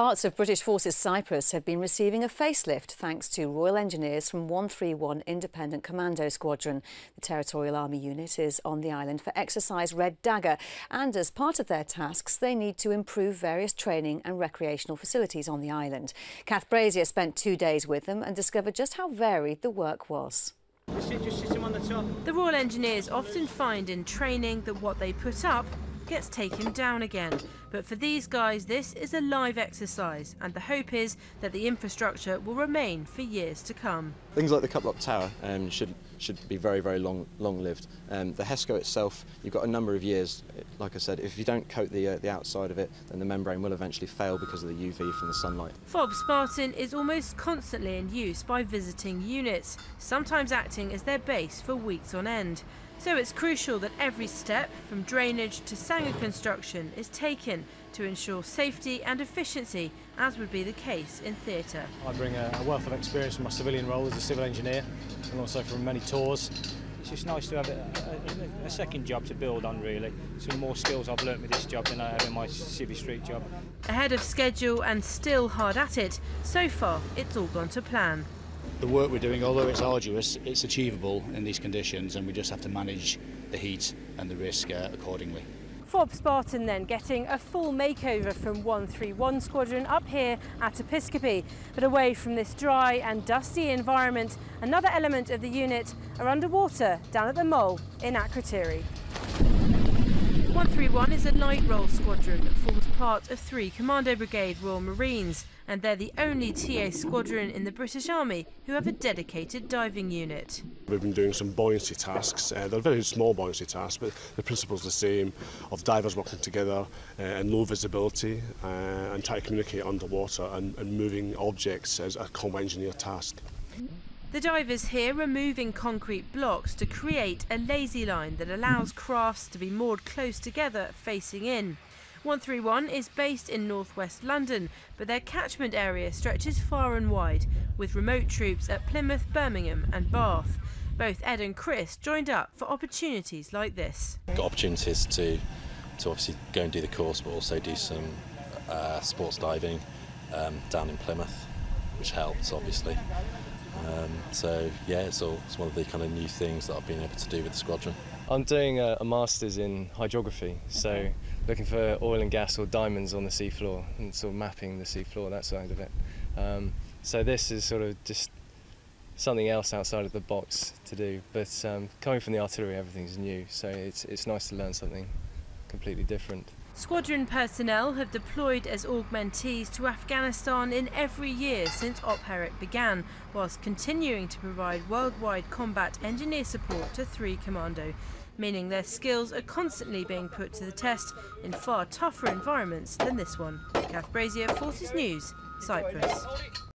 Parts of British Forces Cyprus have been receiving a facelift thanks to Royal Engineers from 131 Independent Commando Squadron. The Territorial Army unit is on the island for exercise Red Dagger and as part of their tasks they need to improve various training and recreational facilities on the island. Kath Brazier spent two days with them and discovered just how varied the work was. The Royal Engineers often find in training that what they put up gets taken down again. But for these guys, this is a live exercise, and the hope is that the infrastructure will remain for years to come. Things like the Cuplock Tower um, should should be very, very long, long-lived. Um, the HESCO itself, you've got a number of years. Like I said, if you don't coat the uh, the outside of it, then the membrane will eventually fail because of the UV from the sunlight. FOB Spartan is almost constantly in use by visiting units, sometimes acting as their base for weeks on end. So it's crucial that every step, from drainage to sangar construction, is taken to ensure safety and efficiency, as would be the case in theatre. I bring a wealth of experience from my civilian role as a civil engineer and also from many tours. It's just nice to have a, a, a second job to build on, really. Some more skills I've learnt with this job than I have in my civvy street job. Ahead of schedule and still hard at it, so far it's all gone to plan the work we're doing, although it's arduous, it's achievable in these conditions and we just have to manage the heat and the risk uh, accordingly. FOB Spartan then getting a full makeover from 131 Squadron up here at Episcopi. But away from this dry and dusty environment, another element of the unit are underwater down at the mole in Akrotiri. 131 is a light role squadron that forms part of 3 Commando Brigade Royal Marines and they're the only TA squadron in the British Army who have a dedicated diving unit. We've been doing some buoyancy tasks. Uh, they're very small buoyancy tasks, but the principle's the same of divers working together uh, in low visibility uh, and trying to communicate underwater and, and moving objects as a combat engineer task. The divers here are moving concrete blocks to create a lazy line that allows crafts to be moored close together facing in. 131 is based in northwest London, but their catchment area stretches far and wide, with remote troops at Plymouth, Birmingham and Bath. Both Ed and Chris joined up for opportunities like this. Got opportunities to, to obviously go and do the course, but also do some uh, sports diving um, down in Plymouth, which helps obviously. So yeah, it's, all, it's one of the kind of new things that I've been able to do with the squadron. I'm doing a, a master's in hydrography, so looking for oil and gas or diamonds on the seafloor and sort of mapping the seafloor, that side of it. Um, so this is sort of just something else outside of the box to do. But um, coming from the artillery, everything's new, so it's, it's nice to learn something completely different. Squadron personnel have deployed as augmentees to Afghanistan in every year since Op Herrick began, whilst continuing to provide worldwide combat engineer support to 3 Commando, meaning their skills are constantly being put to the test in far tougher environments than this one. Kath Brazier, Forces News, Cyprus.